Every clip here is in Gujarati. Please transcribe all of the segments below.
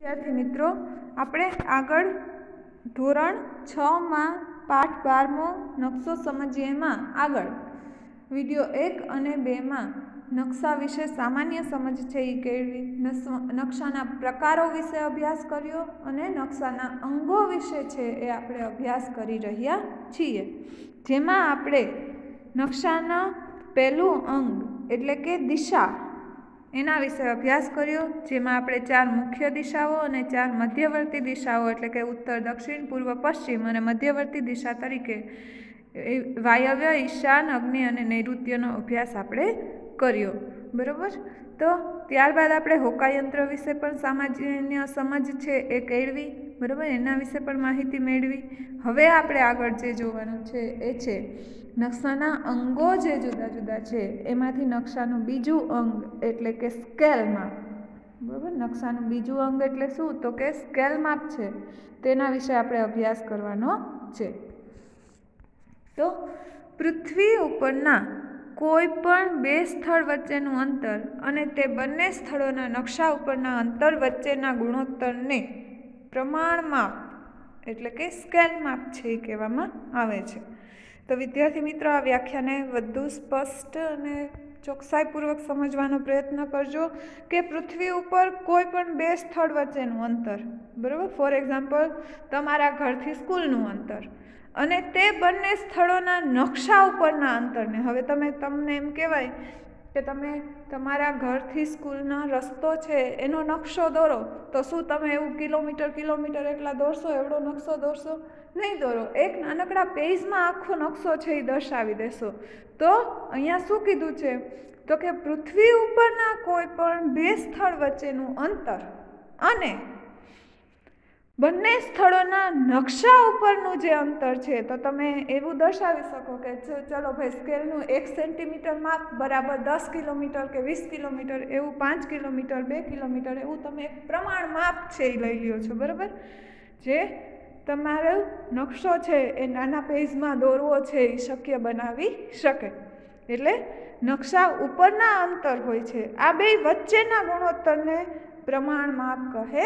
વિદ્યાર્થી મિત્રો, આપણે આગળ ધોરણ છમાં પાઠ બારમો નકશો સમજીએમાં આગળ. વીડિયો એક અને બેમાં નકશા વિશે સામાન્ય સમજ છે એ કેળવી નકશાના પ્રકારો વિશે અભ્યાસ કર્યો અને નકશાના અંગો વિશે છે એ આપણે અભ્યાસ કરી રહ્યા છીએ. જેમાં આપણે નકશાના પહેલું અંગ એટલે કે દિશા એના વિશે અભ્યાસ કર્યો, જેમાં આપણે ચાર મુખ્ય દિશાઓ અને ચાર મધ્યવર્તી દિશાઓ, એટલે કે ઉત્તર, દક્ષિણ, પૂર્વ, પશ્ચિમ અને મધ્યવર્તી દિશા તરીકે વાયવ્ય, ઈશાન, અગ્નિ અને નૈઋત્યનો અભ્યાસ આપણે કર્યો. બરાબર? તો ત્યારબાદ આપણે હોકાયંત્ર વિશે પણ સામાન્ય સમજ છે એ કેળવી, બરાબર? એના વિશે પણ માહિતી મેળવી. હવે આપણે આગળ જે જોવાનું છે એ છે નકશાના અંગો જે જુદા જુદા છે, એમાંથી નકશાનું બીજું અંગ એટલે કે સ્કેલ માપ. બરાબર? નકશાનું બીજું અંગ એટલે શું? તો કે સ્કેલ માપ છે. તેના વિશે આપણે અભ્યાસ કરવાનો છે. તો પૃથ્વી ઉપરના કોઈ પણ બે સ્થળ વચ્ચેનું અંતર અને તે બંને સ્થળોના નકશા ઉપરના અંતર વચ્ચેના ગુણોત્તરને પ્રમાણ માપ એટલે કે સ્કેલ માપ છે એ કહેવામાં આવે છે. તો વિદ્યાર્થી મિત્રો, આ વ્યાખ્યાને વધુ સ્પષ્ટ અને ચોકસાઈપૂર્વક સમજવાનો પ્રયત્ન કરજો કે પૃથ્વી ઉપર કોઈ પણ બે સ્થળ વચ્ચેનું અંતર, બરાબર? ફોર એક્ઝામ્પલ તમારા ઘરથી સ્કૂલનું અંતર અને તે બંને સ્થળોના નકશા ઉપરના અંતરને. હવે તમે, તમને એમ કહેવાય કે તમે તમારા ઘરથી સ્કૂલનો રસ્તો છે, એનો નકશો દોરો, તો શું તમે એવું કિલોમીટર કિલોમીટર એટલા દોરશો? એવડો નકશો દોરશો? નહીં દોરો. એક નાનકડા પેજમાં આખો નકશો છે એ દર્શાવી દેશો. તો અહીંયા શું કીધું છે? તો કે પૃથ્વી ઉપરના કોઈ પણ બે સ્થળ વચ્ચેનું અંતર અને બંને સ્થળોના નકશા ઉપરનું જે અંતર છે, તો તમે એવું દર્શાવી શકો કે ચલો ભાઈ, સ્કેલનું એક સેન્ટીમીટર માપ બરાબર દસ કિલોમીટર કે વીસ કિલોમીટર, એવું પાંચ કિલોમીટર, બે કિલોમીટર, એવું તમે એક પ્રમાણ માપ છે એ લઈ લ્યો છો, બરાબર? જે તમારો નકશો છે એ નાના પેજમાં દોરવો છે એ શક્ય બનાવી શકે. એટલે નકશા ઉપરના અંતર હોય છે. આ બે વચ્ચેના ગુણોત્તરને પ્રમાણ માપ કહે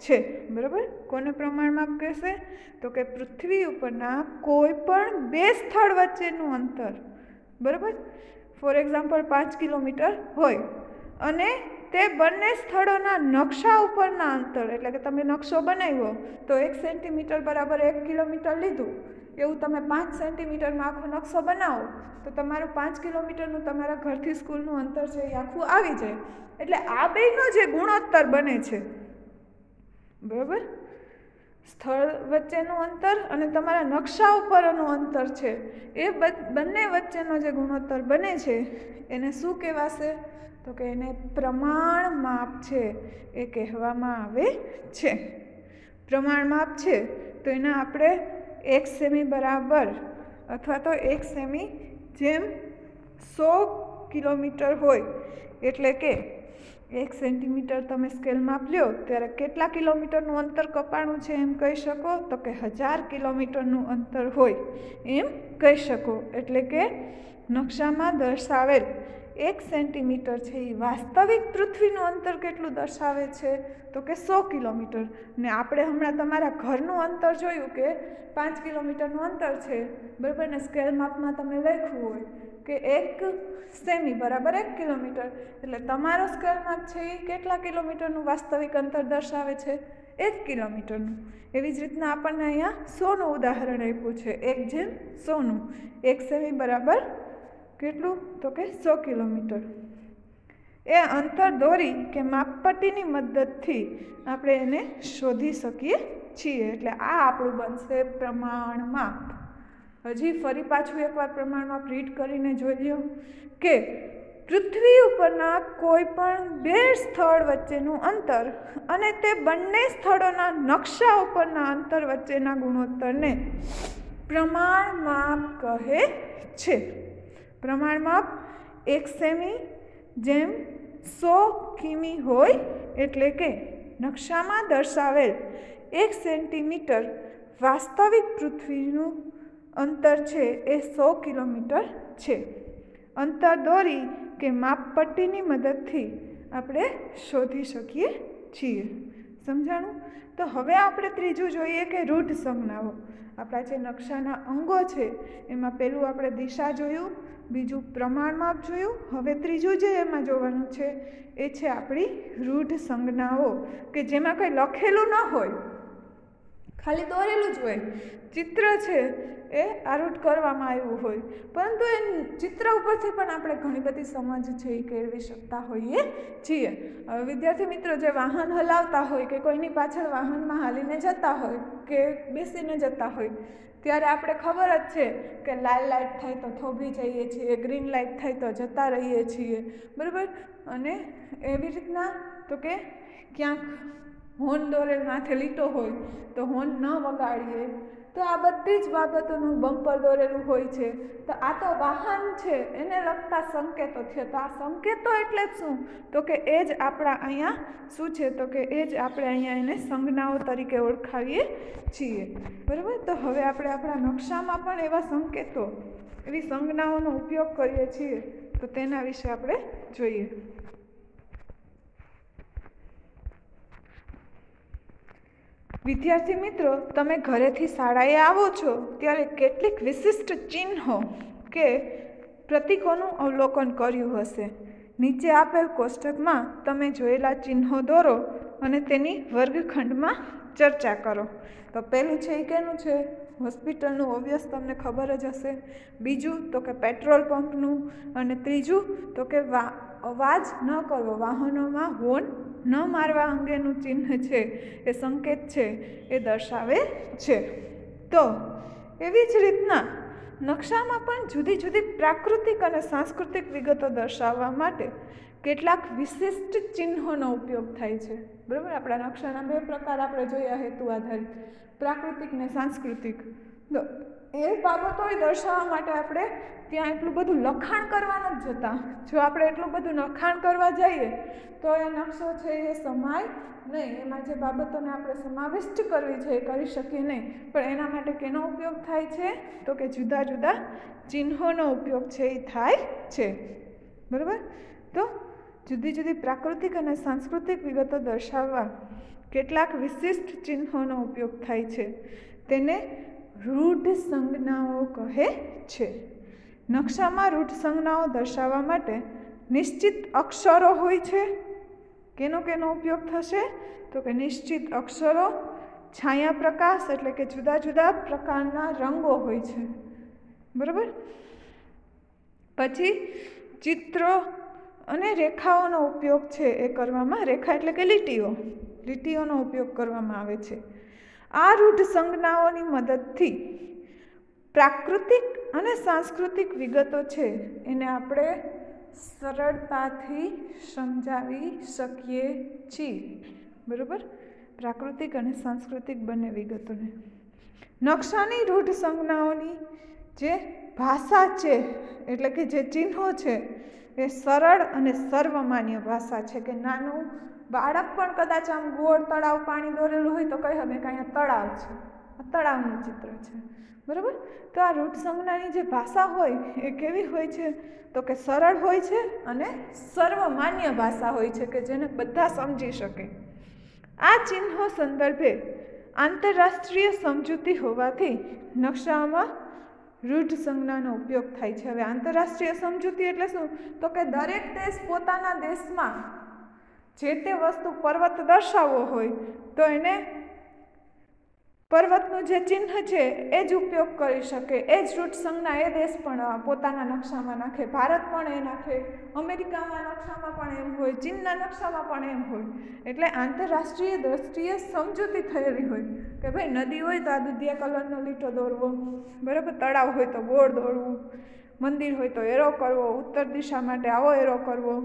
છે. બરાબર? કોને પ્રમાણ માપ કહેશે? તો કે પૃથ્વી ઉપરના કોઈ પણ બે સ્થળ વચ્ચેનું અંતર. બરાબર? ફોર એક્ઝામ્પલ પાંચ કિલોમીટર હોય. અને તે બંને સ્થળોના નકશા ઉપરના અંતર, એટલે કે તમે નકશો બનાવ્યો, તો એક સેન્ટીમીટર બરાબર એક કિલોમીટર લીધું. એવું તમે પાંચ સેન્ટીમીટરમાં આખો નકશો બનાવો, તો તમારું પાંચ કિલોમીટરનું તમારા ઘરથી સ્કૂલનું અંતર છે એ આખું આવી જાય. એટલે આ બેનો જે ગુણોત્તર બને છે, બરાબર? સ્થળ વચ્ચેનું અંતર અને તમારા નકશા ઉપરનું અંતર છે, એ બંને વચ્ચેનો જે ગુણોત્તર બને છે, એને શું કહેવાશે? તો કે એને પ્રમાણ માપ છે એ કહેવામાં આવે છે. પ્રમાણ માપ છે તો એને આપણે એક સેમી બરાબર અથવા તો એક સેમી જેમ સો કિલોમીટર હોય એટલે કે એક સેન્ટીમીટર તમે સ્કેલ માપ લ્યો ત્યારે કેટલા કિલોમીટરનું અંતર કપાણું છે એમ કહી શકો? તો કે હજાર કિલોમીટરનું અંતર હોય એમ કહી શકો. એટલે કે નકશામાં દર્શાવેલ એક સેન્ટીમીટર છે એ વાસ્તવિક પૃથ્વીનું અંતર કેટલું દર્શાવે છે? તો કે સો કિલોમીટર. ને આપણે હમણાં તમારા ઘરનું અંતર જોયું કે પાંચ કિલોમીટરનું અંતર છે. બરાબર? ને સ્કેલ માપમાં તમે લખ્યું હોય કે એક સેમી બરાબર એક કિલોમીટર. એટલે તમારો સ્કેલ માપ છે એ કેટલા કિલોમીટરનું વાસ્તવિક અંતર દર્શાવે છે? એક કિલોમીટરનું. એવી જ રીતના આપણને અહીંયા સોનું ઉદાહરણ આપ્યું છે. એક જેમ સોનું. એક સેમી બરાબર કેટલું? તો કે સો કિલોમીટર. એ અંતર દોરી કે માપપટ્ટીની મદદથી આપણે એને શોધી શકીએ છીએ. એટલે આ આપણું બનશે પ્રમાણ માપ. હજી ફરી પાછું એકવાર પ્રમાણમાં પ્રિન્ટ કરીને જોઈ લ્યો કે પૃથ્વી ઉપરના કોઈ પણ બે સ્થળ વચ્ચેનું અંતર અને તે બંને સ્થળોના નકશા ઉપરના અંતર વચ્ચેના ગુણોત્તરને પ્રમાણ માપ કહે છે. પ્રમાણ માપ એક સેમી જેમ સો કિમી હોય એટલે કે નકશામાં દર્શાવેલ એક સેન્ટીમીટર વાસ્તવિક પૃથ્વીનું અંતર છે એ સો કિલોમીટર છે. અંતર દોરી કે માપપટ્ટીની મદદથી આપણે શોધી શકીએ છીએ. સમજાણું? તો હવે આપણે ત્રીજું જોઈએ કે રૂઢ સંજ્ઞાઓ. આપણા જે નકશાના અંગો છે, એમાં પહેલું આપણે દિશા જોયું બીજું પ્રમાણમાપ જોયું? હવે ત્રીજું જે એમાં જોવાનું છે, એ છે આપણી રૂઢ સંજ્ઞાઓ, કે જેમાં કંઈ લખેલું ન હોય. ખાલી દોરેલું જ હોય. ચિત્ર છે એ આરૂઢ કરવામાં આવ્યું હોય. પરંતુ એ ચિત્ર ઉપરથી પણ આપણે ઘણી બધી સમજ છે એ કેળવી શકતા હોઈએ છીએ. વિદ્યાર્થી મિત્રો, જે વાહન હલાવતા હોય કે કોઈની પાછળ વાહનમાં હાલીને જતા હોય કે બેસીને જતા હોય, ત્યારે આપણે ખબર જ છે કે લાલ લાઇટ થાય તો થોભી જઈએ છીએ, ગ્રીન લાઇટ થાય તો જતા રહીએ છીએ. બરાબર? અને એવી રીતના તો કે ક્યાંક હોર્ન દોરે, માથે લીટો હોય તો હોર્ન ન વગાડીએ. તો આ બધી જ બાબતોનું બમ્પર દોરેલું હોય છે. તો આ તો વાહન છે, એને લગતા સંકેતો છે. તો આ સંકેતો એટલે શું? તો કે એ જ આપણા અહીંયા શું છે? તો કે એ જ આપણે અહીંયા એને સંજ્ઞાઓ તરીકે ઓળખાવીએ છીએ. બરાબર? તો હવે આપણે આપણા નકશામાં પણ એવા સંકેતો, એવી સંજ્ઞાઓનો ઉપયોગ કરીએ છીએ. તો તેના વિશે આપણે જોઈએ. વિદ્યાર્થી મિત્રો, તમે ઘરેથી શાળાએ આવો છો, ત્યારે કેટલીક વિશિષ્ટ ચિહ્નો કે પ્રતીકોનું અવલોકન કર્યું હશે. નીચે આપેલ કોષ્ટકમાં તમે જોયેલા ચિહ્નો દોરો અને તેની વર્ગખંડમાં ચર્ચા કરો. તો પહેલું છે એ કેનું છે? હોસ્પિટલનું ઓબ્વિયસ તમને ખબર જ હશે. બીજું તો કે પેટ્રોલ પંપનું અને ત્રીજું તો કે વા, અવાજ ન કરવો, વાહનોમાં હોર્ન ન મારવા અંગેનું ચિહ્ન છે, એ સંકેત છે, એ દર્શાવે છે. તો, એવી જ રીતના નકશામાં પણ જુદી જુદી પ્રાકૃતિક અને સાંસ્કૃતિક વિગતો દર્શાવવા માટે કેટલાક વિશિષ્ટ ચિહ્નોનો ઉપયોગ થાય છે. બરાબર? આપણા નકશાના બે પ્રકાર આપણે જોયા હેતુ આધારિત. પ્રાકૃતિક ને સાંસ્કૃતિક. એ બાબતો દર્શાવવા માટે આપણે ત્યાં એટલું બધું લખાણ કરવા નથી જતા. જો આપણે એટલું બધું લખાણ કરવા જઈએ, તો એ નકશો છે એ સમાય નહીં. એમાં જે બાબતોને આપણે સમાવિષ્ટ કરવી છે એ કરી શકીએ નહીં. પણ એના માટે કેનો ઉપયોગ થાય છે? તો કે જુદા જુદા ચિહ્નોનો ઉપયોગ છે એ થાય છે. બરાબર? તો જુદી જુદી પ્રાકૃતિક અને સાંસ્કૃતિક વિગતો દર્શાવવા કેટલાક વિશિષ્ટ ચિહ્નોનો ઉપયોગ થાય છે. તેને રૂઢ સંજ્ઞાઓ કહે છે. નકશામાં રૂઢ સંજ્ઞાઓ દર્શાવવા માટે નિશ્ચિત અક્ષરો હોય છે. કેનો કેનો ઉપયોગ થશે? તો કે નિશ્ચિત અક્ષરો છાયા પ્રકાશ એટલે કે જુદા જુદા પ્રકારના રંગો હોય છે. બરાબર? પછી ચિત્રો અને રેખાઓનો ઉપયોગ છે એ કરવામાં. રેખા એટલે કે લીટીઓ. લીટીઓનો ઉપયોગ કરવામાં આવે છે. આ રૂઢ સંજ્ઞાઓની મદદથી પ્રાકૃતિક અને સાંસ્કૃતિક વિગતો છે, એને આપણે સરળતાથી સમજાવી શકીએ છીએ. બરાબર? પ્રાકૃતિક અને સાંસ્કૃતિક બંને વિગતોને. નકશાની રૂઢ સંજ્ઞાઓની જે ભાષા છે, એટલે કે જે ચિહ્નો છે, એ સરળ અને સર્વમાન્ય ભાષા છે, કે નાનું બાળક પણ કદાચ આમ ગોળ તળાવ પાણી દોરેલું હોય તો કહી, હવે કે અહીંયા તળાવ છે. આ તળાવનું ચિત્ર છે. બરાબર? તો આ રૂટ સંજ્ઞાની જે ભાષા હોય એ કેવી હોય છે? તો કે સરળ હોય છે અને સર્વમાન્ય ભાષા હોય છે કે જેને બધા સમજી શકે. આ ચિહ્નો સંદર્ભે આંતરરાષ્ટ્રીય સમજૂતી હોવાથી નકશામાં રૂઢ સંજ્ઞાનો ઉપયોગ થાય છે. હવે આંતરરાષ્ટ્રીય સમજૂતી એટલે શું? તો કે દરેક દેશ પોતાના દેશમાં જે તે વસ્તુ પર્વત દર્શાવવો હોય, તો એને પર્વતનું જે ચિહ્ન છે, એ જ ઉપયોગ કરી શકે. એ જ રૂટ સંજ્ઞા એ દેશ પણ પોતાના નકશામાં નાખે. ભારત પણ એ નાખે. અમેરિકામાં નકશામાં પણ એમ હોય. ચીનના નકશામાં પણ એમ હોય. એટલે આંતરરાષ્ટ્રીય દ્રષ્ટિએ સમજૂતી થયેલી હોય કે ભાઈ નદી હોય તો આ દુધિયા કલરનો લીટો દોરવો, બરાબર? તળાવ હોય તો ગોળ દોરવું, મંદિર હોય તો એરો કરવો, ઉત્તર દિશા માટે આવો એરો કરવો,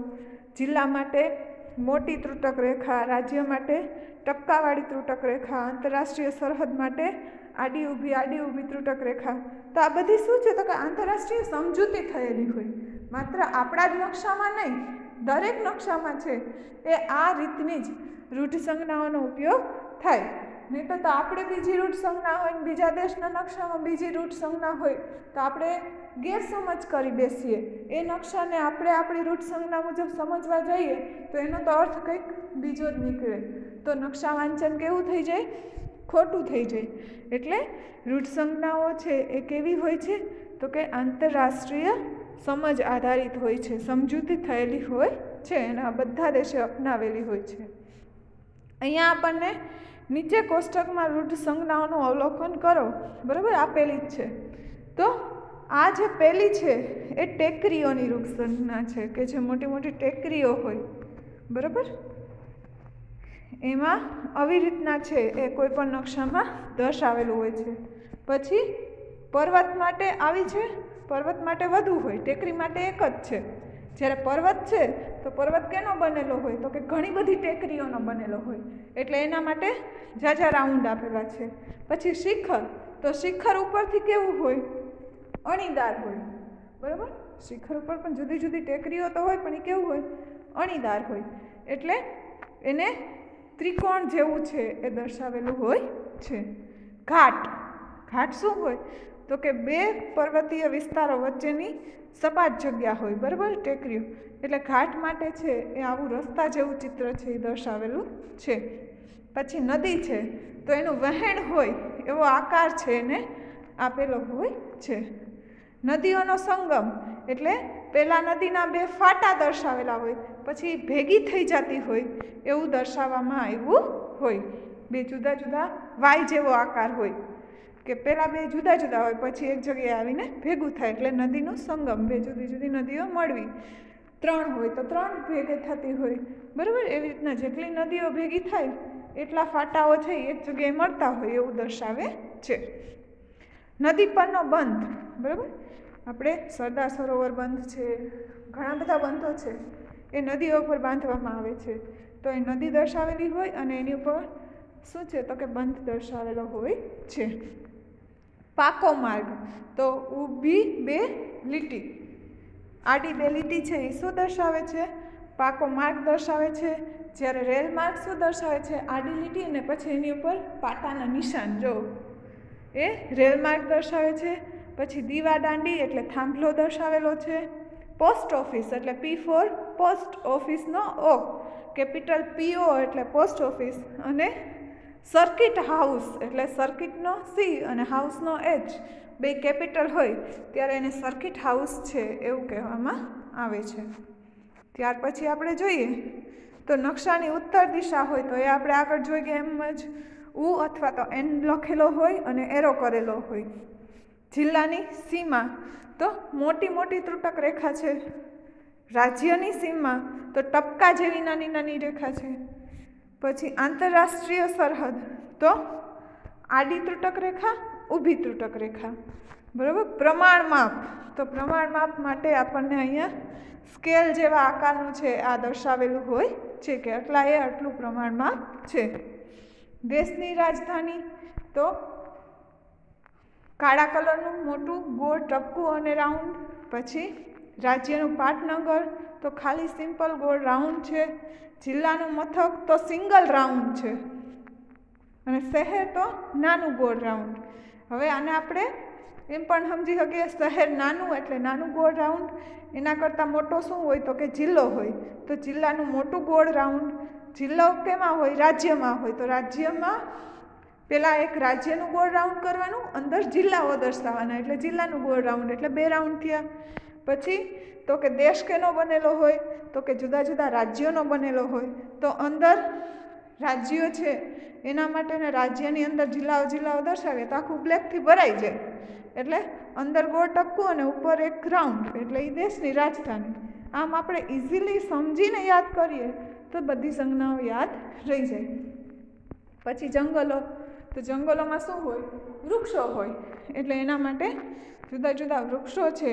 જિલ્લા માટે મોટી ત્રુટક રેખા રાજ્ય માટે ટક્કાવાળી ત્રુટક રેખા આંતરરાષ્ટ્રીય સરહદ માટે, આડી ઊભી આડી ઊભી ત્રુટક રેખા. તો આ બધી શું છે? તો કે આંતરરાષ્ટ્રીય સમજૂતી થયેલી હોય. માત્ર આપણા જ નકશામાં નહીં, દરેક નકશામાં છે. એ આ રીતની જ રૂઢ સંજ્ઞાઓનો ઉપયોગ થાય. નહીં તો આપણે બીજી રૂટ સંજ્ઞા હોય બીજા દેશના નકશામાં બીજી રૂટ સંજ્ઞા હોય. તો આપણે ગેરસમજ કરી બેસીએ. એ નકશાને આપણે આપણી રૂટ સંજ્ઞા મુજબ સમજવા જઈએ, તો એનો તો અર્થ કંઈક બીજો જ નીકળે. તો નકશા વાંચન કેવું થઈ જાય? ખોટું થઈ જાય. એટલે રૂટ સંજ્ઞાઓ છે એ કેવી હોય છે? તો કે આંતરરાષ્ટ્રીય સમજ આધારિત હોય છે. સમજૂતી થયેલી હોય છે અને આ બધા દેશે અપનાવેલી હોય છે. અહીંયા આપણને નીચે કોષ્ટકમાં રૂઢ સંજ્ઞાઓનું અવલોકન કરો. બરાબર? આપેલી જ છે. તો આ જે પહેલી છે, એ ટેકરીઓની રૂઢ છે કે જે મોટી મોટી ટેકરીઓ હોય. બરાબર? એમાં આવી રીતના છે, એ કોઈ પણ નકશામાં દર્શાવેલું હોય છે. પછી પર્વત માટે આવી છે, પર્વત માટે વધુ હોય, ટેકરી માટે એક જ છે. જ્યારે પર્વત છે, તો પર્વત કેનો બનેલો હોય? તો કે ઘણી બધી ટેકરીઓનો બનેલો હોય. એટલે એના માટે ઝાઝા રાઉન્ડ આપેલા છે. પછી શિખર, તો શિખર ઉપરથી કેવું હોય? અણીદાર હોય. બરાબર? શિખર ઉપર પણ જુદી જુદી ટેકરીઓ તો હોય, પણ એ કેવું હોય? અણીદાર હોય. એટલે એને ત્રિકોણ જેવું છે એ દર્શાવેલું હોય છે. ઘાટ. ઘાટ શું હોય? તો કે બે પર્વતીય વિસ્તારો વચ્ચેની સપાટ જગ્યા હોય, બરાબર? ટેકરીઓ. એટલે ઘાટ માટે છે એ આવું રસ્તા જેવું ચિત્ર છે એ દર્શાવેલું છે. પછી નદી છે, તો એનું વહેણ હોય એવો આકાર છે એને આપેલો હોય છે. નદીઓનો સંગમ. એટલે પહેલાં નદીના બે ફાટા દર્શાવેલા હોય, પછી ભેગી થઈ જતી હોય એવું દર્શાવવામાં આવ્યું હોય. બે જુદા જુદા વાય જેવો આકાર હોય કે પહેલાં બે જુદા જુદા હોય, પછી એક જગ્યાએ આવીને ભેગું થાય એટલે નદીનું સંગમ, બે જુદી જુદી નદીઓ મળવી. ત્રણ હોય તો ત્રણ ભેગે થતી હોય. બરાબર? એવી રીતના જેટલી નદીઓ ભેગી થાય, એટલા ફાટાઓ છે એક જગ્યાએ મળતા હોય એવું દર્શાવે છે. નદી પરનો બંધ. બરાબર? આપણે સરદાર સરોવર બંધ છે, ઘણા બધા બંધો છે, એ નદીઓ ઉપર બાંધવામાં આવે છે. તો એ નદી દર્શાવેલી હોય અને એની ઉપર શું છે? તો કે બંધ દર્શાવેલો હોય છે. પાકો માર્ગ. તો ઊભી બે લીટી. આડી બે લીટી છે, એ શું દર્શાવે છે? પાકો માર્ગ દર્શાવે છે. જ્યારે રેલ માર્ગ શું દર્શાવે છે? આડી લીટી અને પછી એની ઉપર પાટાના નિશાન. જો એ રેલ માર્ગ દર્શાવે છે પછી દીવા દાંડી એટલે થાંભલો દર્શાવેલો છે. પોસ્ટ ઓફિસ એટલે પી ફોર પોસ્ટ ઓફિસનો ઓ કેપિટલ પીઓ એટલે પોસ્ટ ઓફિસ અને સર્કિટ હાઉસ એટલે સર્કિટનો સી અને હાઉસનો એચ બે કેપિટલ હોય, ત્યારે એને સર્કિટ હાઉસ છે એવું કહેવામાં આવે છે. ત્યાર પછી આપણે જોઈએ, તો નકશાની ઉત્તર દિશા હોય તો એ આપણે આગળ જોઈએ એમ જ. ઉ અથવા તો એન લખેલો હોય અને એરો કરેલો હોય. જિલ્લાની સીમા તો મોટી મોટી ત્રુટક રેખા છે. રાજ્યની સીમા તો ટપકા જેવી નાની નાની રેખા છે. પછી આંતરરાષ્ટ્રીય સરહદ તો આડી ત્રુટક રેખા, ઊભી ત્રુટક રેખા. બરાબર? પ્રમાણ માપ. તો પ્રમાણ માપ માટે આપણને અહીંયા સ્કેલ જેવા આકારનું છે આ દર્શાવેલું હોય છે કે આટલા એ આટલું પ્રમાણમાં છે. દેશની રાજધાની તો કાળા કલરનું, મોટું, ગોળ, ટપકું અને રાઉન્ડ. પછી રાજ્યનું પાટનગર, તો ખાલી સિમ્પલ ગોળ રાઉન્ડ છે. જિલ્લાનું મથક, તો સિંગલ રાઉન્ડ છે. અને શહેર, તો નાનું ગોળ રાઉન્ડ. હવે આને આપણે એમ પણ સમજી શકીએ, શહેર નાનું એટલે નાનું ગોળ રાઉન્ડ. એના કરતાં મોટો શું હોય તો કે જિલ્લો હોય. તો જિલ્લાનું મોટું ગોળ રાઉન્ડ જિલ્લો કેમાં હોય? રાજ્યમાં હોય. તો રાજ્યમાં પહેલાં એક રાજ્યનું ગોળ રાઉન્ડ કરવાનું, અંદર જિલ્લાઓ દર્શાવવાના. એટલે જિલ્લાનું ગોળ રાઉન્ડ એટલે બે રાઉન્ડ થયા. પછી તો કે દેશ કેનો બનેલો હોય, તો કે જુદા જુદા રાજ્યોનો બનેલો હોય. તો અંદર રાજ્યો છે, એના માટેને રાજ્યની અંદર જિલ્લાઓ જિલ્લાઓ દર્શાવે તો આખું બ્લેકથી ભરાઈ જાય. એટલે અંદર ગોળ ટપકું અને ઉપર એક રાઉન્ડ એટલે એ દેશની રાજધાની. આમ આપણે ઇઝીલી સમજીને યાદ કરીએ, તો બધી સંજ્ઞાઓ યાદ રહી જાય. પછી જંગલો. તો જંગલોમાં શું હોય? વૃક્ષો હોય. એટલે એના માટે જુદા જુદા વૃક્ષો છે.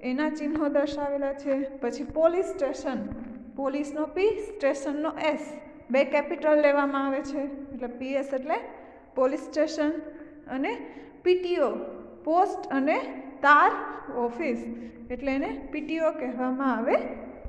એના ચિહ્નો દર્શાવેલા છે. પછી પોલીસ સ્ટેશન. પોલીસનો પી સ્ટેશનનો એસ બે કેપિટલ લેવામાં આવે છે. એટલે પીએસ એટલે પોલીસ સ્ટેશન અને પીટીઓ પોસ્ટ અને તાર ઓફિસ. એટલે એને પીટીઓ કહેવામાં આવે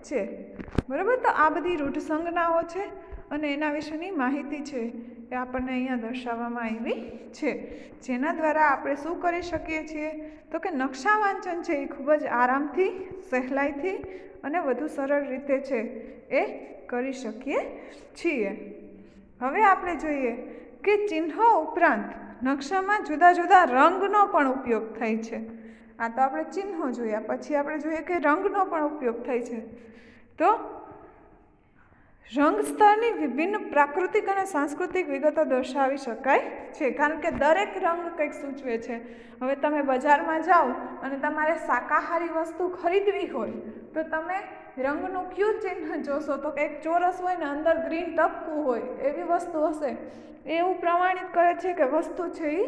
છે. બરાબર? તો આ બધી રૂઢ સંજ્ઞાઓ છે અને એના વિશેની માહિતી છે. એ આપણને અહીંયા દર્શાવવામાં આવી છે. જેના દ્વારા આપણે શું કરી શકીએ છીએ? તો કે નકશા વાંચન છે એ ખૂબ જ આરામથી, સહેલાઈથી અને વધુ સરળ રીતે છે એ કરી શકીએ છીએ. હવે આપણે જોઈએ કે ચિહ્નો ઉપરાંત નકશામાં જુદા જુદા રંગનો પણ ઉપયોગ થાય છે. આ તો આપણે ચિહ્નો જોયા. પછી આપણે જોઈએ કે રંગનો પણ ઉપયોગ થાય છે. તો રંગ સ્તરની વિભિન્ન પ્રાકૃતિક અને સાંસ્કૃતિક વિગતો દર્શાવી શકાય છે. કારણ કે દરેક રંગ કંઈક સૂચવે છે. હવે તમે બજારમાં જાઓ અને તમારે શાકાહારી વસ્તુ ખરીદવી હોય, તો તમે રંગનું કયું ચિહ્ન જોશો તો કંઈક ચોરસ હોય ને અંદર ગ્રીન ટપકું હોય, એવી વસ્તુ હશે. એવું પ્રમાણિત કરે છે કે વસ્તુ છે એ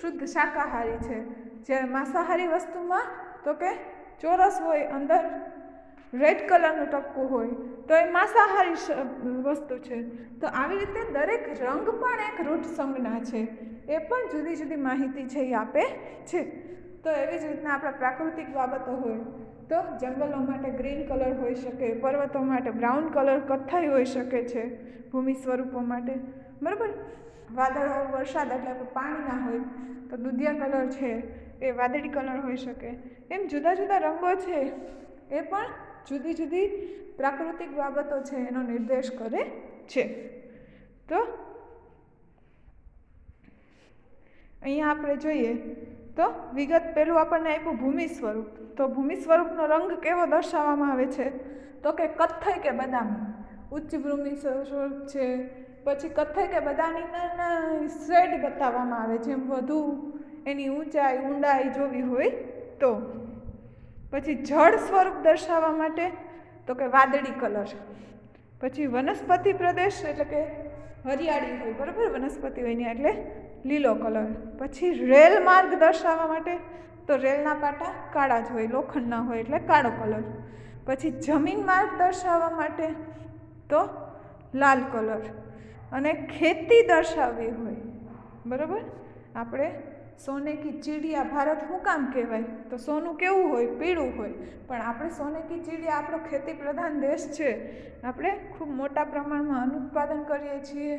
શુદ્ધ શાકાહારી છે. જ્યારે માંસાહારી વસ્તુમાં તો કે ચોરસ હોય અંદર રેડ કલરનું ટપકું હોય, તો એ માંસાહારી વસ્તુ છે. તો આવી રીતે દરેક રંગ પણ એક રૂટ સંજ્ઞા છે. એ પણ જુદી જુદી માહિતી છે એ આપે છે. તો એવી જ રીતના આપણા પ્રાકૃતિક બાબતો હોય, તો જંગલો માટે ગ્રીન કલર હોઈ શકે, પર્વતો માટે બ્રાઉન કલર, કથ્થાઈ હોઈ શકે છે, ભૂમિ સ્વરૂપો માટે. બરાબર? વાદળો, વરસાદ એટલે પાણીના હોય, તો દુધિયા કલર છે, એ વાદળી કલર હોઈ શકે. એમ જુદા જુદા રંગો છે, એ પણ જુદી જુદી પ્રાકૃતિક બાબતો છે એનો નિર્દેશ કરે છે. તો અહીંયા આપણે જોઈએ તો વિગત પહેલું આપણને આપ્યું ભૂમિ સ્વરૂપ. તો ભૂમિ સ્વરૂપનો રંગ કેવો દર્શાવવામાં આવે છે? તો કે કથ્થઈ કે બદામી. ઉચ્ચ ભૂમિ સ્વરૂપ છે. પછી કથ્થઈ કે બદામીના શેડ બતાવવામાં આવે. જેમ વધુ, એની ઊંચાઈ, ઊંડાઈ જોવી હોય તો. પછી જળ સ્વરૂપ દર્શાવવા માટે તો કે વાદળી કલર પછી વનસ્પતિ પ્રદેશ એટલે કે હરિયાળી હોય, બરાબર? વનસ્પતિ હોય ત્યાં એટલે લીલો કલર. પછી રેલ માર્ગ દર્શાવવા માટે તો રેલના પાટા કાળા જ હોય, લોખંડના હોય એટલે કાળો કલર. પછી જમીન માર્ગ દર્શાવવા માટે તો લાલ કલર. અને ખેતી દર્શાવવી હોય, બરાબર? આપણે સોને કી ચીડિયા ભારત શું કામ કહેવાય? તો સોનું કેવું હોય? પીળું હોય. પણ આપણે સોને કી ચીડિયા આપણો ખેતી પ્રધાન દેશ છે. આપણે ખૂબ મોટા પ્રમાણમાં અનુત્પાદન કરીએ છીએ.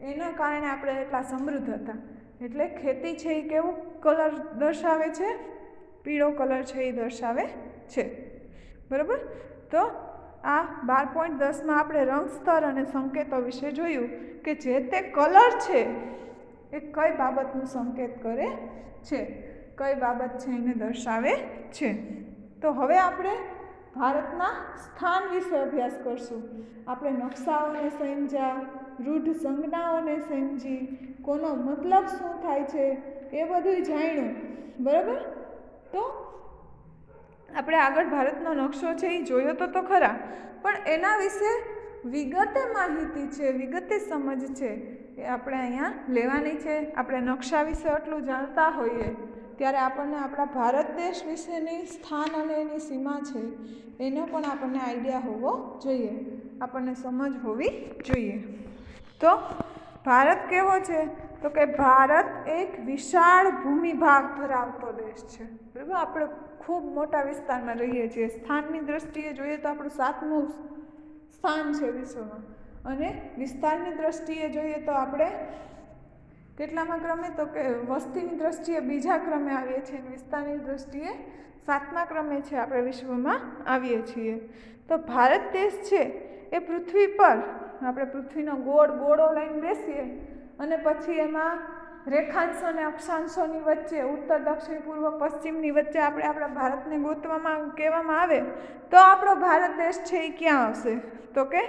એના કારણે આપણે એટલા સમૃદ્ધ હતા. એટલે ખેતી છે એ કેવું? કલર દર્શાવે છે? પીળો કલર છે એ દર્શાવે છે. બરાબર? તો આ બાર પોઈન્ટ દસમાં આપણે રંગ સ્તર અને સંકેતો વિશે જોયું કે જે તે કલર છે એ કઈ બાબતનું સંકેત કરે છે? કઈ બાબત છે એને દર્શાવે છે? તો હવે આપણે ભારતના સ્થાન વિશે અભ્યાસ કરશું. આપણે નકશાઓને સમજ્યા, રૂઢ સંજ્ઞાઓને સમજી, કોનો મતલબ શું થાય છે એ બધું જાણ્યું. બરાબર? તો આપણે આગળ ભારતનો નકશો છે એ જોયો તો તો ખરા. પણ એના વિશે વિગતે માહિતી છે, વિગતે સમજ છે. એ આપણે અહીંયા લેવાની છે. આપણે નકશા વિશે આટલું જાણતા હોઈએ ત્યારે આપણને આપણા ભારત દેશ વિશેની સ્થાન અને એની સીમા છે. એનો પણ આપણને આઈડિયા હોવો જોઈએ. આપણને સમજ હોવી જોઈએ. તો ભારત કેવો છે? તો કે ભારત એક વિશાળ ભૂમિભાગ ધરાવતો દેશ છે. બરાબર? આપણે ખૂબ મોટા વિસ્તારમાં રહીએ છીએ. સ્થાનની દ્રષ્ટિએ જોઈએ તો આપણું સાતમું સ્થાન છે વિશ્વમાં. અને વિસ્તારની દ્રષ્ટિએ જોઈએ તો આપણે કેટલામાં ક્રમે? તો કે વસ્તીની દ્રષ્ટિએ બીજા ક્રમે આવીએ છીએ અને વિસ્તારની દ્રષ્ટિએ સાતમા ક્રમે છે આપણે વિશ્વમાં આવીએ છીએ. તો ભારત દેશ છે એ પૃથ્વી પર આપણે પૃથ્વીનો ગોળ ગોળો લઈને બેસીએ અને પછી એમાં રેખાંશો અને અક્ષાંશોની વચ્ચે, ઉત્તર, દક્ષિણ, પૂર્વ, પશ્ચિમની વચ્ચે આપણે આપણા ભારતને ગોતવામાં, કહેવામાં આવે તો આપણો ભારત દેશ છે એ ક્યાં આવશે તો કે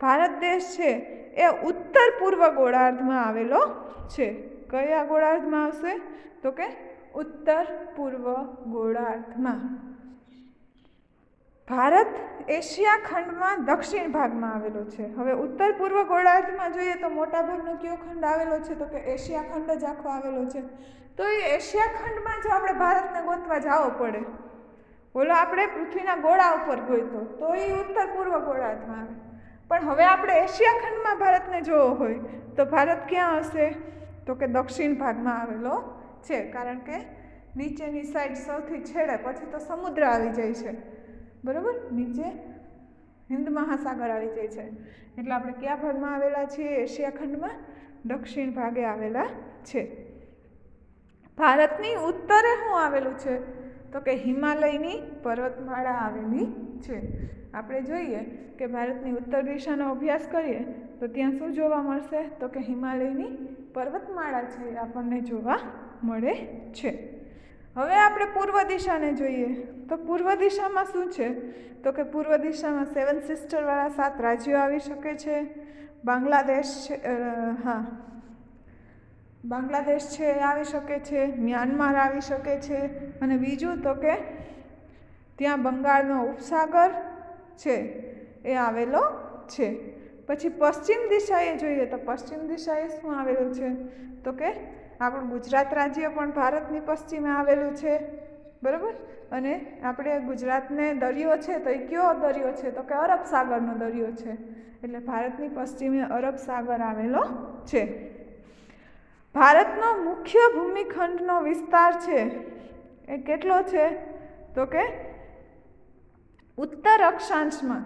ભારત દેશ છે, એ ઉત્તર પૂર્વ ગોળાર્ધમાં આવેલો છે. કયા ગોળાર્ધમાં આવશે? તો કે ઉત્તર પૂર્વ ગોળાર્ધમાં. ભારત એશિયા ખંડમાં દક્ષિણ ભાગમાં આવેલો છે. હવે ઉત્તર પૂર્વ ગોળાર્ધમાં જોઈએ તો મોટાભાગનો કયો ખંડ આવેલો છે? તો કે એશિયા ખંડ જ આખો આવેલો છે. તો એ એશિયા ખંડમાં જો આપણે ભારતને ગોતવા જવો પડે, બોલો આપણે પૃથ્વીના ગોળા ઉપર ગોઈતો, તો એ ઉત્તર પૂર્વ ગોળાર્ધમાં આવે. પણ હવે આપણે એશિયા ખંડમાં ભારતને જોવો હોય, તો ભારત ક્યાં હશે? તો કે દક્ષિણ ભાગમાં આવેલો છે, કારણ કે નીચેની સાઈડ સૌથી છેડે, પછી તો સમુદ્ર આવી જાય છે. બરાબર? નીચે હિન્દ મહાસાગર આવી જાય છે. એટલે આપણે કયા ભાગમાં આવેલા છીએ? એશિયા ખંડમાં દક્ષિણ ભાગે આવેલા છે. ભારતની ઉત્તરે શું આવેલું છે? તો કે હિમાલયની પર્વતમાળા આવેલી છે. આપણે જોઈએ કે ભારતની ઉત્તર દિશાનો અભ્યાસ કરીએ તો ત્યાં શું જોવા મળશે? તો કે હિમાલયની પર્વતમાળા છે આપણને જોવા મળે છે. હવે આપણે પૂર્વ દિશાને જોઈએ. તો પૂર્વ દિશામાં શું છે? તો કે પૂર્વ દિશામાં સેવન સિસ્ટરવાળા સાત રાજ્યો આવી શકે છે. બાંગ્લાદેશ છે હા બાંગ્લાદેશ છે એ આવી શકે છે, મ્યાનમાર આવી શકે છે અને બીજું તો કે ત્યાં બંગાળનો ઉપસાગર છે, એ આવેલો છે. પછી પશ્ચિમ દિશાએ જોઈએ તો પશ્ચિમ દિશાએ શું આવેલું છે? તો કે આપણું ગુજરાત રાજ્ય પણ ભારતની પશ્ચિમે આવેલું છે, બરાબર? અને આપણે ગુજરાતને દરિયો છે તો એ કયો દરિયો છે? તો કે અરબ સાગરનો દરિયો છે. એટલે ભારતની પશ્ચિમે અરબ સાગર આવેલો છે. ભારતનો મુખ્ય ભૂમિખંડનો વિસ્તાર છે. એ કેટલો છે? તો કે ઉત્તર અક્ષાંશમાં.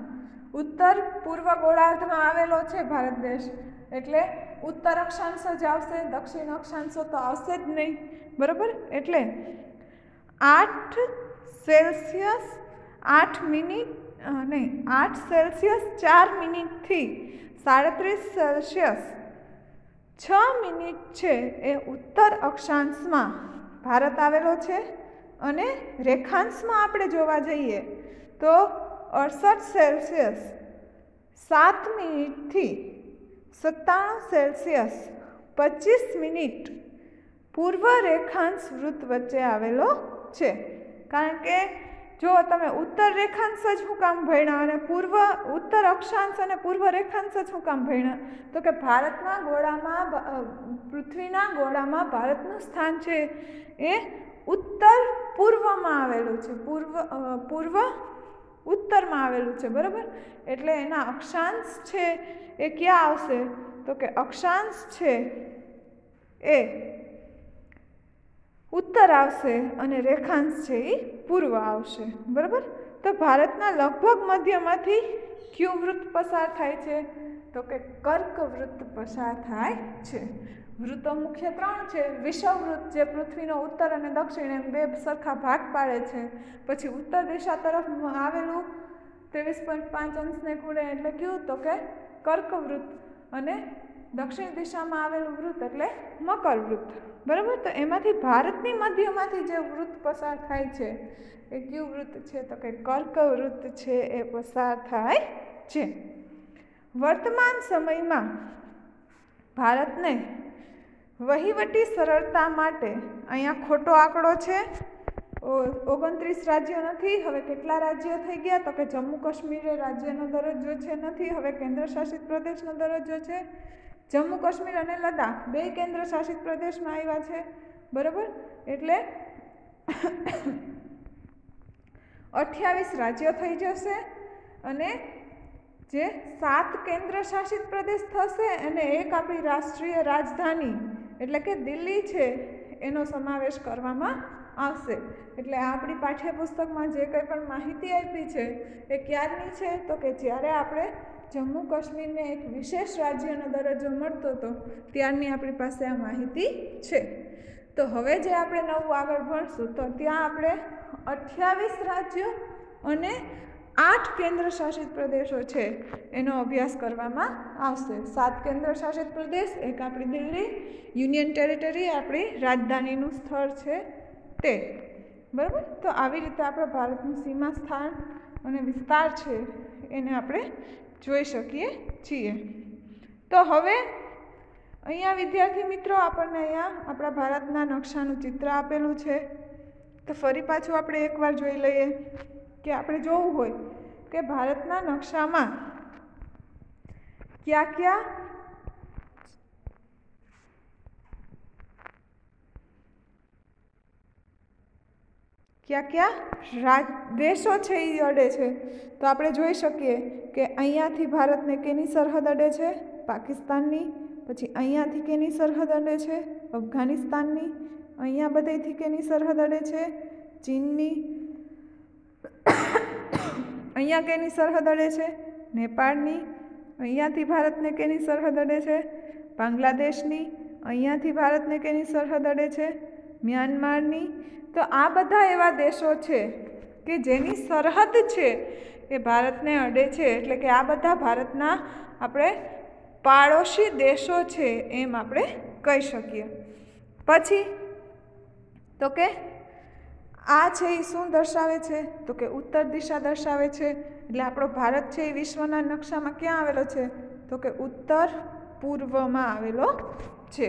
ઉત્તર પૂર્વ ગોળાર્ધમાં આવેલો છે ભારત દેશ. એટલે ઉત્તર અક્ષાંશ જ આવશે, દક્ષિણ અક્ષાંશો તો આવશે જ નહીં. બરાબર? એટલે આઠ સેલ્સિયસ, આઠ મિનિટ નહીં, આઠ સેલ્સિયસ ચાર મિનિટથી સાડત્રીસ સેલ્સિયસ છ મિનિટ છે એ ઉત્તર અક્ષાંશમાં ભારત આવેલો છે અને રેખાંશમાં આપણે જોવા જઈએ તો અડસઠ સેલ્સિયસ, સાત મિનિટથી સત્તાણું સેલ્સિયસ, પચીસ મિનિટ પૂર્વ રેખાંશ વૃત્ત વચ્ચે આવેલો છે. કારણ કે જો તમે ઉત્તર રેખાંશ જ શું કામ ભણ્યા અને પૂર્વ ઉત્તર અક્ષાંશ અને પૂર્વ રેખાંશ જ શું કામ ભણ્યા, તો કે ભારતના ગોળામાં પૃથ્વીના ગોળામાં ભારતનું સ્થાન છે એ ઉત્તર પૂર્વમાં આવેલું છે. પૂર્વ પૂર્વ ઉત્તરમાં આવેલું છે, બરાબર? એટલે એના અક્ષાંશ છે એ ક્યાં આવશે? તો કે અક્ષાંશ છે એ ઉત્તર આવશે અને રેખાંશ છે એ પૂર્વ આવશે, બરાબર? તો ભારતના લગભગ મધ્યમાંથી ક્યુ વૃત્ત પસાર થાય છે? તો કે કર્ક વૃત્ત પસાર થાય છે. વૃત્તો મુખ્ય ત્રણ છે. વિષવવૃત્ત જે પૃથ્વીનો ઉત્તર અને દક્ષિણ એમ બે સરખા ભાગ પાડે છે. પછી ઉત્તર દિશા તરફ આવેલું ત્રેવીસ પોઈન્ટ પાંચ અંશને ખૂણે એટલે કયું? તો કે કર્કવૃત્ત અને દક્ષિણ દિશામાં આવેલું વૃત્ત એટલે મકર વૃત્ત. બરાબર? તો એમાંથી ભારતની મધ્યમાંથી જે વૃત્ત પસાર થાય છે, એ કયું વૃત્ત છે? તો કે કર્ક વૃત્ત છે, એ પસાર થાય છે. વર્તમાન સમયમાં ભારતને વહીવટી સરળતા માટે અહીંયા ખોટો આંકડો છે. ઓગણત્રીસ રાજ્યો નથી, હવે કેટલા રાજ્યો થઈ ગયા? તો કે જમ્મુ કાશ્મીર રાજ્યનો દરજ્જો છે નથી, હવે કેન્દ્ર શાસિત પ્રદેશનો દરજ્જો છે. જમ્મુ કાશ્મીર અને લદ્દાખ બે કેન્દ્ર શાસિત પ્રદેશમાં આવ્યા છે. બરાબર? એટલે અઠ્યાવીસ રાજ્યો થઈ જશે અને જે સાત કેન્દ્ર શાસિત પ્રદેશ થશે અને એક આપણી રાષ્ટ્રીય રાજધાની, એટલે કે દિલ્હી છે, એનો સમાવેશ કરવામાં આવશે. એટલે આપણી પાઠ્યપુસ્તકમાં જે કંઈ પણ માહિતી આપી છે એ ક્યારની છે? તો કે જ્યારે આપણે જમ્મુ કાશ્મીરને એક વિશેષ રાજ્યનો દરજ્જો મળતો હતો ત્યારની આપણી પાસે આ માહિતી છે. તો હવે જે આપણે નવું આગળ ભણશું, તો ત્યાં આપણે અઠ્યાવીસ રાજ્યો અને આઠ કેન્દ્ર શાસિત પ્રદેશો છે એનો અભ્યાસ કરવામાં આવશે. સાત કેન્દ્ર શાસિત પ્રદેશ, એક આપણી દિલ્હી, યુનિયન ટેરિટરી, આપણી રાજધાનીનું સ્થળ છે તે. બરાબર? તો આવી રીતે આપણે ભારતનું સીમા સ્થાન અને વિસ્તાર છે એને આપણે જોઈ શકીએ છીએ. તો હવે અહીંયા વિદ્યાર્થી મિત્રો આપણને અહીંયા આપણા ભારતના નકશાનું ચિત્ર આપેલું છે. તો ફરી પાછું આપણે એકવાર જોઈ લઈએ કે આપણે જોવું હોય કે ભારતના નકશામાં ક્યાં ક્યાં ક્યાં કયા? રાજ, દેશો છે એ અડે છે. તો આપણે જોઈ શકીએ કે અહીંયાથી ભારતને કેની સરહદ અડે છે? પાકિસ્તાનની. પછી અહીંયાથી કેની સરહદ અડે છે? અફઘાનિસ્તાનની. અહીંયા બધેથી કેની સરહદ અડે છે? ચીનની. અહીંયા કેની સરહદ અડે છે? નેપાળની. અહીંયાથી ભારતને કેની સરહદ અડે છે? બાંગ્લાદેશની. અહીંયાથી ભારતને કેની સરહદ અડે છે? મ્યાનમારની. તો આ બધા એવા દેશો છે કે જેની સરહદ છે એ ભારતને અડે છે. એટલે કે આ બધા ભારતના આપણે પાડોશી દેશો છે એમ આપણે કહી શકીએ. પછી, તો કે આ છે એ શું દર્શાવે છે? તો કે ઉત્તર દિશા દર્શાવે છે. એટલે આપણો ભારત છે એ વિશ્વના નકશામાં ક્યાં આવેલો છે? તો કે ઉત્તર પૂર્વમાં આવેલો છે.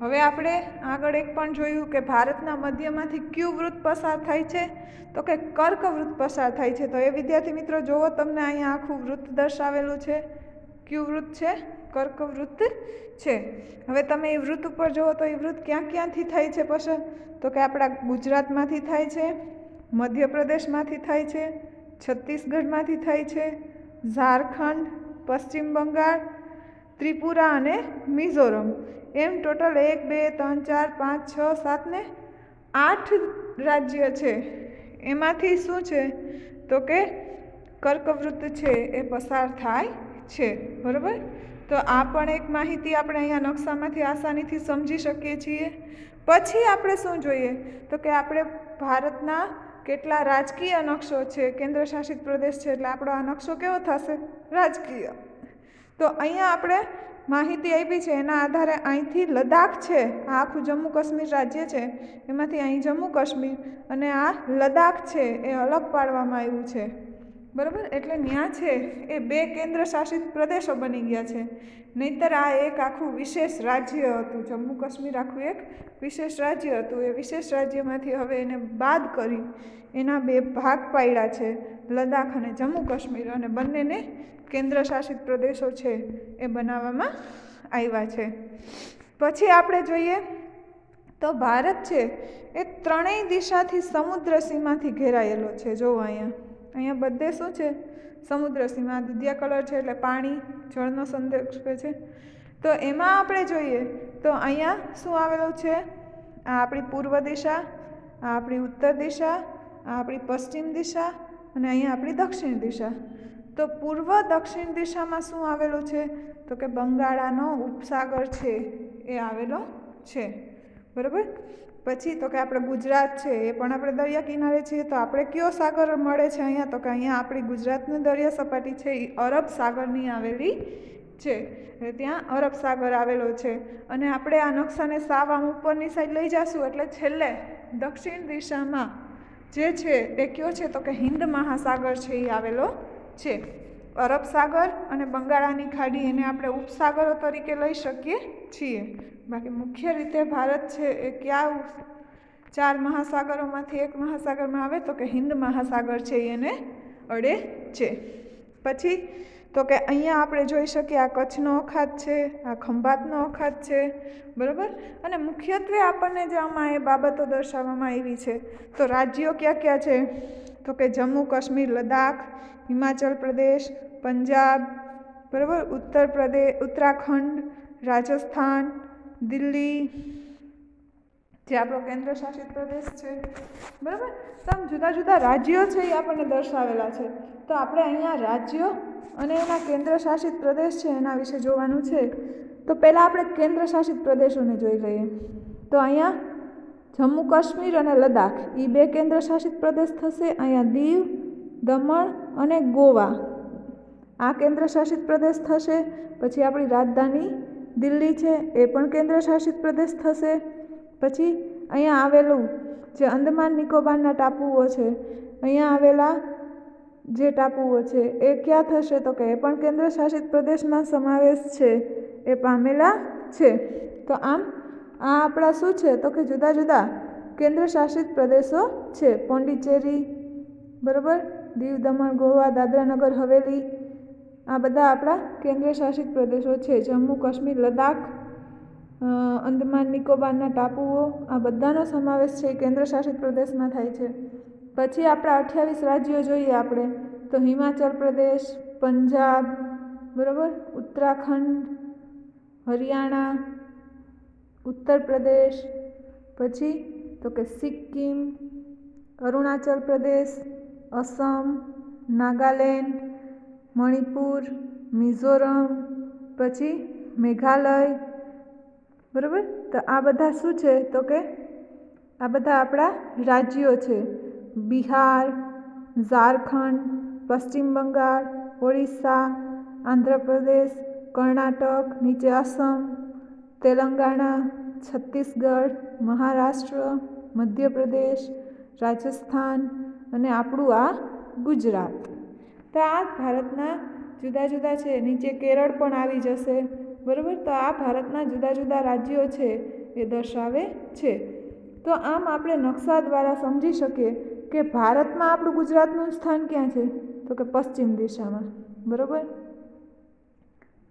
હવે આપણે આગળ એક પણ જોયું કે ભારતના મધ્યમાંથી કયું વૃત્ત પસાર થાય છે? તો કે કર્ક વૃત્ત પસાર થાય છે. તો એ વિદ્યાર્થી મિત્રો જુઓ તમને અહીંયા આખું વૃત્ત દર્શાવેલું છે. ક્યુ વૃત્ત છે? કર્ક વૃત્ત છે. હવે તમે એ વૃત્ત ઉપર જુઓ તો એ વૃત્ત ક્યાં ક્યાંથી થાય છે પસાર? તો કે આપણા ગુજરાતમાંથી થાય છે, મધ્યપ્રદેશમાંથી થાય છે, છત્તીસગઢમાંથી થાય છે, ઝારખંડ, પશ્ચિમ બંગાળ, ત્રિપુરા અને મિઝોરમ. એમ ટોટલ એક, બે, ત્રણ, ચાર, પાંચ, છ, સાત ને આઠ રાજ્ય છે. એમાંથી શું છે? તો કે કર્કવૃત્ત છે એ પસાર થાય છે, બરાબર? તો આ પણ એક માહિતી આપણે અહીંયા નકશામાંથી આસાનીથી સમજી શકીએ છીએ. પછી આપણે શું જોઈએ? તો કે આપણે ભારતના કેટલા રાજકીય નકશો છે? કેન્દ્ર શાસિત પ્રદેશ છે એટલે આપણો આ નકશો કેવો થશે? રાજકીય. તો અહીંયા આપણે માહિતી આપી છે, એના આધારે અહીંથી લદ્દાખ છે, આ આખું જમ્મુ કાશ્મીર રાજ્ય છે, એમાંથી અહીં જમ્મુ કાશ્મીર અને આ લદ્દાખ છે, એ અલગ પાડવામાં આવ્યું છે. બરાબર? એટલે ત્યાં છે, એ બે કેન્દ્ર શાસિત પ્રદેશો બની ગયા છે. નહીંતર આ એક આખું વિશેષ રાજ્ય હતું, જમ્મુ કાશ્મીર આખું એક વિશેષ રાજ્ય હતું. એ વિશેષ રાજ્યમાંથી હવે એને બાદ કરી એના બે ભાગ પાડ્યા છે, લદ્દાખ અને જમ્મુ કાશ્મીર અને બંનેને કેન્દ્ર શાસિત પ્રદેશો છે એ બનાવવામાં આવ્યા છે. પછી આપણે જોઈએ તો ભારત છે એ ત્રણેય દિશાથી સમુદ્ર સીમાથી ઘેરાયેલો છે. જોવો અહીંયા અહીંયા બધે શું છે? સમુદ્ર સીમા, દુધિયા કલર છે એટલે પાણી, જળનો સંદેશ છે. તો એમાં આપણે જોઈએ તો અહીંયા શું આવેલું છે? આ આપણી પૂર્વ દિશા, આ આપણી ઉત્તર દિશા, આ આપણી પશ્ચિમ દિશા અને અહીંયા આપણી દક્ષિણ દિશા. તો પૂર્વ દક્ષિણ દિશામાં શું આવેલું છે? તો કે બંગાળાનો ઉપસાગર છે, એ આવેલો છે. બરાબર? પછી તો કે આપણે ગુજરાત છે, એ પણ આપણે દરિયા કિનારે છીએ તો આપણે કયો સાગર મળે છે અહીંયા? તો કે અહીંયા આપણી ગુજરાતની દરિયા સપાટી છે એ અરબ સાગરની આવેલી છે. એટલે ત્યાં અરબ સાગર આવેલો છે. અને આપણે આ નકશાને સાવ આમ ઉપરની સાઈડ લઈ જઈશું એટલે છેલ્લે દક્ષિણ દિશામાં જે છે, એ કયો છે? તો કે હિન્દ મહાસાગર છે એ આવેલો છે. અરબ સાગર અને બંગાળાની ખાડી એને આપણે ઉપસાગરો તરીકે લઈ શકીએ છીએ. બાકી મુખ્ય રીતે ભારત છે એ કયા ચાર મહાસાગરોમાંથી એક મહાસાગરમાં આવે તો કે હિન્દ મહાસાગર છે એને અડે છે. પછી તો કે અહીંયા આપણે જોઈ શકીએ આ કચ્છનો અખાત છે, આ ખંભાતનો અખાત છે, બરાબર? અને મુખ્યત્વે આપણને જે આમાં એ બાબતો દર્શાવવામાં આવી છે, તો રાજ્યો ક્યાં ક્યાં છે? તો કે જમ્મુ, કાશ્મીર, લદ્દાખ, હિમાચલ પ્રદેશ, પંજાબ, બરાબર? ઉત્તર પ્રદેશ, ઉત્તરાખંડ, રાજસ્થાન, દિલ્હી, જે આપણો કેન્દ્ર શાસિત પ્રદેશ છે. બરાબર? તો આમ જુદા જુદા રાજ્યો છે એ આપણને દર્શાવેલા છે. તો આપણે અહીંયા રાજ્યો અને એના કેન્દ્ર શાસિત પ્રદેશ છે એના વિશે જોવાનું છે. તો પહેલાં આપણે કેન્દ્ર શાસિત પ્રદેશોને જોઈ લઈએ. તો અહીંયા જમ્મુ કાશ્મીર અને લદ્દાખ એ બે કેન્દ્ર શાસિત પ્રદેશ થશે, અહીંયા દીવ, દમણ અને ગોવા. આ કેન્દ્ર શાસિત પ્રદેશ થશે, પછી આપણી રાજધાની દિલ્હી છે, એ પણ કેન્દ્ર શાસિત પ્રદેશ થશે. પછી અહીંયા આવેલું જે અંદમાન નિકોબારના ટાપુઓ છે, અહીંયા આવેલા જે ટાપુઓ છે, એ ક્યાં થશે તો કે એ પણ કેન્દ્ર શાસિત પ્રદેશમાં સમાવેશ છે, એ પામેલા છે. તો આમ આ આપણા શું છે? તો કે જુદા જુદા કેન્દ્ર શાસિત પ્રદેશો છે. પોંડિચેરી, બરાબર? દીવ દમણ, ગોવા, દાદરાનગર, હવેલી, આ બધા આપણા કેન્દ્ર શાસિત પ્રદેશો છે. જમ્મુ, કાશ્મીર, લદ્દાખ અંદમાન, નિકોબારના ટાપુઓ, આ બધાનો સમાવેશ છે કેન્દ્ર શાસિત પ્રદેશમાં થાય છે. પછી આપણા અઠ્યાવીસ રાજ્યો જોઈએ આપણે. તો હિમાચલ પ્રદેશ, પંજાબ, બરાબર? ઉત્તરાખંડ, હરિયાણા ઉત્તર પ્રદેશ, પછી તો કે સિક્કિમ, અરુણાચલ પ્રદેશ, અસમ, નાગાલેન્ડ, મણિપુર, મિઝોરમ, પછી મેઘાલય. બરાબર? તો આ બધા શું છે? તો કે આ બધા આપણા રાજ્યો છે. બિહાર, ઝારખંડ, પશ્ચિમ બંગાળ, ઓડિશા, આંધ્રપ્રદેશ, કર્ણાટક, નીચે આસામ તેલંગાણા, છત્તીસગઢ, મહારાષ્ટ્ર, મધ્યપ્રદેશ, રાજસ્થાન અને આપણું આ ગુજરાત. તો આ ભારતના જુદા જુદા છે. નીચે કેરળ પણ આવી જશે. બરાબર? તો આ ભારતના જુદા જુદા રાજ્યો છે એ દર્શાવે છે. તો આમ આપણે નકશા દ્વારા સમજી શકીએ કે ભારતમાં આપણું ગુજરાતનું સ્થાન ક્યાં છે? તો કે પશ્ચિમ દિશામાં. બરાબર?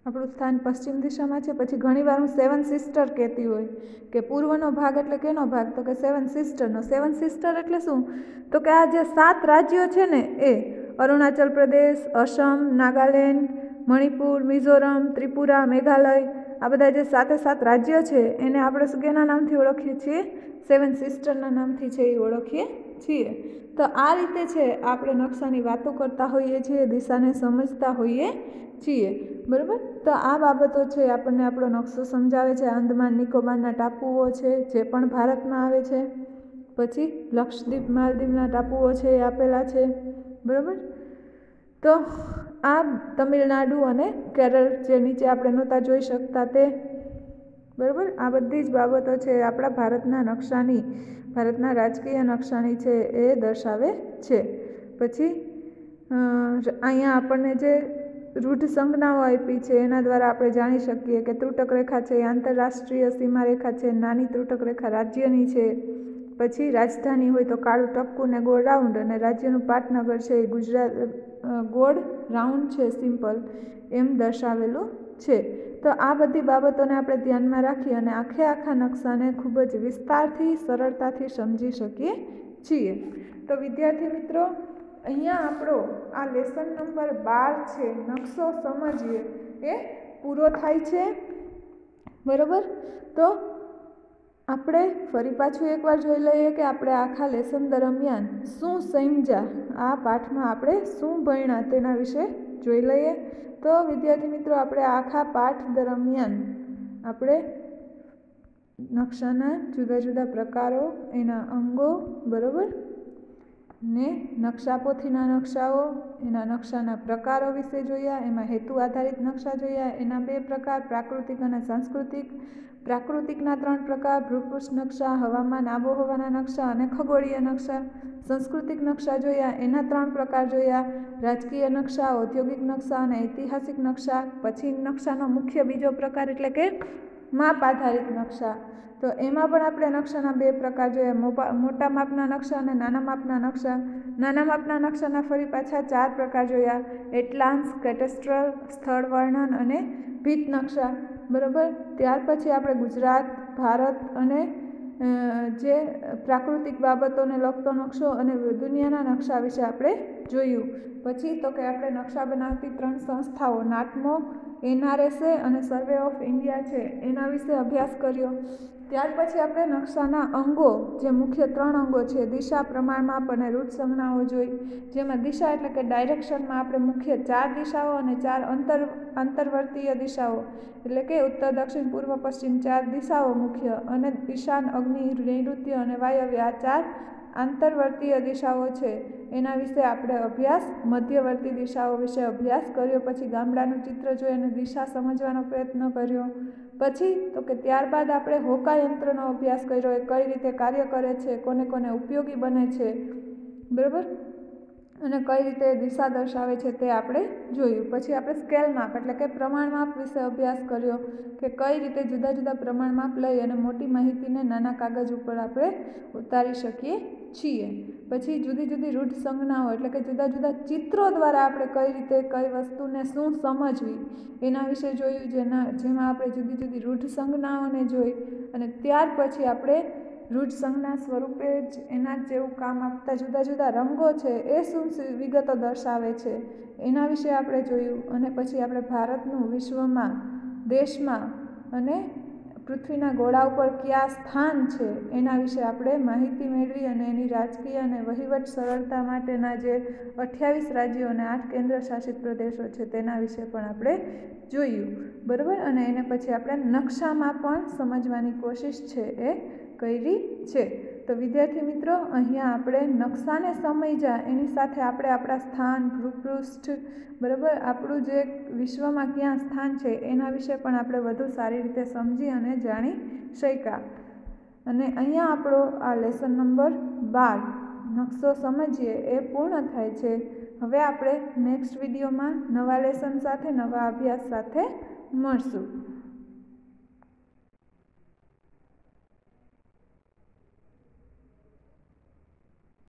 આપણું સ્થાન પશ્ચિમ દિશામાં છે. પછી ઘણીવાર હું સેવન સિસ્ટર કહેતી હોય કે પૂર્વનો ભાગ એટલે કેનો ભાગ. તો કે સેવન સિસ્ટરનો સેવન સિસ્ટર એટલે શું? તો કે આ જે સાત રાજ્યો છે ને એ અરુણાચલ પ્રદેશ, અસમ, નાગાલેન્ડ, મણિપુર, મિઝોરમ, ત્રિપુરા, મેઘાલય, આ બધા જે સાતે સાત રાજ્ય છે, એને આપણે કેના નામથી ઓળખીએ છીએ? સેવન સિસ્ટરના નામથી છે એ ઓળખીએ. છીએ. તો આ રીતે છે, આપણે નકશાની વાતો કરતા હોઈએ છીએ, દિશાને સમજતા હોઈએ છીએ. બરાબર? તો આ બાબતો છે, આપણને આપણો નકશો સમજાવે છે. અંદમાન નિકોબારના ટાપુઓ છે, જે પણ ભારતમાં આવે છે. પછી લક્ષદ્વીપ, માલદીવના ટાપુઓ છે, એ આપેલા છે. બરાબર? તો આ તમિલનાડુ અને કેરળ જે નીચે આપણે નહોતા જોઈ શકતા તે. બરાબર? આ બધી જ બાબતો છે, આપણા ભારતના નકશાની. ભારતના રાજકીય નકશાની છે એ દર્શાવે છે. પછી અહીંયા આપણને જે રૂઢ સંજ્ઞાઓ આપી છે, એના દ્વારા આપણે જાણી શકીએ કે ત્રુટક રેખા છે એ આંતરરાષ્ટ્રીય સીમારેખા છે, નાની ત્રુટક રેખા રાજ્યની છે. પછી, રાજધાની હોય તો કાળું ટપકું ને ગોળ રાઉન્ડ અને રાજ્યનું પાટનગર છે એ ગુજરાત ગોળ રાઉન્ડ છે, સિમ્પલ એમ દર્શાવેલું છે. તો આ બધી બાબતોને આપણે ધ્યાનમાં રાખી અને આખે આખા નકશાને ખૂબ જ વિસ્તારથી, સરળતાથી સમજી શકીએ છીએ. તો વિદ્યાર્થી મિત્રો, અહીંયા આપણો આ લેસન નંબર બાર છે. નકશો સમજીએ. એ પૂરો થાય છે. બરાબર? તો આપણે ફરી પાછું એકવાર જોઈ લઈએ કે આપણે આખા લેસન દરમિયાન શું સમજ્યા? આ પાઠમાં આપણે શું ભણ્યા તેના વિશે જોઈ લઈએ. તો વિદ્યાર્થી મિત્રો, આપણે આખા પાઠ દરમિયાન આપણે નકશાના જુદા જુદા પ્રકારો, એના અંગો, બરાબર? ને નકશાપોથીના નકશાઓ, એના નકશાના પ્રકારો વિશે જોયા, એમાં હેતુ આધારિત નકશા જોયા, એના બે પ્રકાર, પ્રાકૃતિક અને સાંસ્કૃતિક. પ્રાકૃતિકના ત્રણ પ્રકાર, ભૂપૃષ્ઠ નકશા, હવામાન, આબોહવાના નકશા અને ખગોળીય નકશા. સાંસ્કૃતિક નકશા જોયા, એના ત્રણ પ્રકાર જોયા. રાજકીય નકશા, ઔદ્યોગિક નકશા અને ઐતિહાસિક નકશા. પછી નકશાનો મુખ્ય બીજો પ્રકાર એટલે કે માપ આધારિત નકશા. તો એમાં પણ આપણે નકશાના બે પ્રકાર જોયા. મોટા માપના નકશા અને નાના માપના નકશા. નાના માપના નકશાના ફરી પાછા ચાર પ્રકાર જોયા. એટલાન્સ, કેટેસ્ટ્રલ, સ્થળ વર્ણન અને ભીત નકશા. બરાબર? ત્યાર પછી આપણે ગુજરાત, ભારત અને જે પ્રાકૃતિક બાબતોને લગતો નકશો અને દુનિયાના નકશા વિશે આપણે જોયું. પછી તો કે આપણે નકશા બનાવતી ત્રણ સંસ્થાઓ, નાટમો એનઆરએસએ અને સર્વે ઓફ ઇન્ડિયા છે, એના વિશે અભ્યાસ કર્યો. ત્યાર પછી આપણે નકશાના અંગો, જે મુખ્ય ત્રણ અંગો છે, દિશા, પ્રમાણમાપ અને રૂટ સંજ્ઞાઓ જોઈ. જેમાં દિશા એટલે કે ડાયરેક્શનમાં આપણે મુખ્ય ચાર દિશાઓ અને ચાર અંતર, આંતરવર્તીય દિશાઓ, એટલે કે ઉત્તર, દક્ષિણ, પૂર્વ, પશ્ચિમ ચાર દિશાઓ મુખ્ય અને દિશાન અગ્નિ, નૈઋત્ય અને વાયવ્ય આ ચાર આંતરવર્તીય દિશાઓ છે. એના વિશે આપણે અભ્યાસ, મધ્યવર્તી દિશાઓ વિશે અભ્યાસ કર્યો, પછી ગામડાનું ચિત્ર જોઈ અને દિશા સમજવાનો પ્રયત્ન કર્યો. પછી તો કે ત્યારબાદ આપણે હોકા યંત્રનો અભ્યાસ કર્યો, એ કઈ રીતે કાર્ય કરે છે, કોને કોને ઉપયોગી બને છે, બરાબર? અને કઈ રીતે દિશા દર્શાવે છે તે આપણે જોયું. પછી આપણે સ્કેલ માપ એટલે કે પ્રમાણ માપ વિશે અભ્યાસ કર્યો કે કઈ રીતે જુદા જુદા પ્રમાણ માપ લઈ અને મોટી માહિતીને નાના કાગજ ઉપર આપણે ઉતારી શકીએ છીએ પછી જુદી જુદી રૂઢ સંજ્ઞાઓ એટલે કે જુદા જુદા ચિત્રો દ્વારા આપણે કઈ રીતે કઈ વસ્તુને શું સમજવી, એના વિશે જોયું જેના, જેમાં આપણે જુદી જુદી રૂઢ સંજ્ઞાઓને જોઈ અને ત્યાર પછી આપણે રૂઢ સંજ્ઞા સ્વરૂપે જ એના જેવું કામ આપતા જુદા જુદા રંગો છે એ શું વિગતો દર્શાવે છે, એના વિશે આપણે જોયું અને પછી આપણે ભારતનું વિશ્વમાં, દેશમાં અને પૃથ્વીના ગોળા ઉપર કયા સ્થાન છે, એના વિશે આપણે માહિતી મેળવી અને એની રાજકીય અને વહીવટ સરળતા માટેના જે અઠ્યાવીસ રાજ્યો અને આઠ કેન્દ્ર શાસિત પ્રદેશો છે, તેના વિશે પણ આપણે જોયું. બરાબર? અને એને પછી આપણે નકશામાં પણ સમજવાની કોશિશ છે એ કરી છે. તો વિદ્યાર્થી મિત્રો, અહીંયા આપણે નકશાને સમજ્યા એની સાથે આપણે આપણા સ્થાન, ભૂપૃષ્ઠ, બરાબર? આપણું જે વિશ્વમાં ક્યાં સ્થાન છે, એના વિશે પણ આપણે વધુ સારી રીતે સમજી અને જાણી શક્યા. અને અહીંયા આપણો આ લેસન નંબર બાર, નકશો સમજીએ, એ પૂર્ણ થાય છે. હવે આપણે નેક્સ્ટ વિડીયોમાં નવા લેસન સાથે, નવા અભ્યાસ સાથે મળશું.